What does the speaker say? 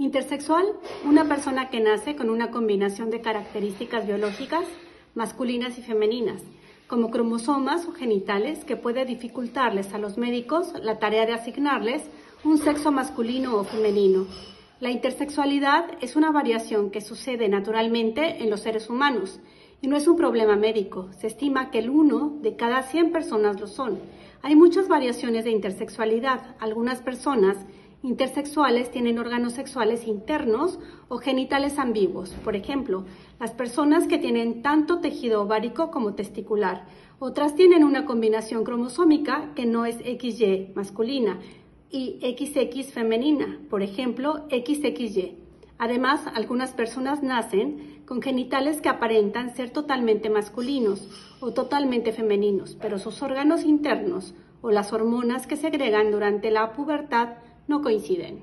Intersexual, una persona que nace con una combinación de características biológicas masculinas y femeninas, como cromosomas o genitales que puede dificultarles a los médicos la tarea de asignarles un sexo masculino o femenino. La intersexualidad es una variación que sucede naturalmente en los seres humanos y no es un problema médico. Se estima que el uno de cada 100 personas lo son. Hay muchas variaciones de intersexualidad. Algunas personas intersexuales tienen órganos sexuales internos o genitales ambiguos. Por ejemplo, las personas que tienen tanto tejido ovárico como testicular. Otras tienen una combinación cromosómica que no es XY masculina y XX femenina, por ejemplo, XXY. Además, algunas personas nacen con genitales que aparentan ser totalmente masculinos o totalmente femeninos, pero sus órganos internos o las hormonas que segregan durante la pubertad no coinciden.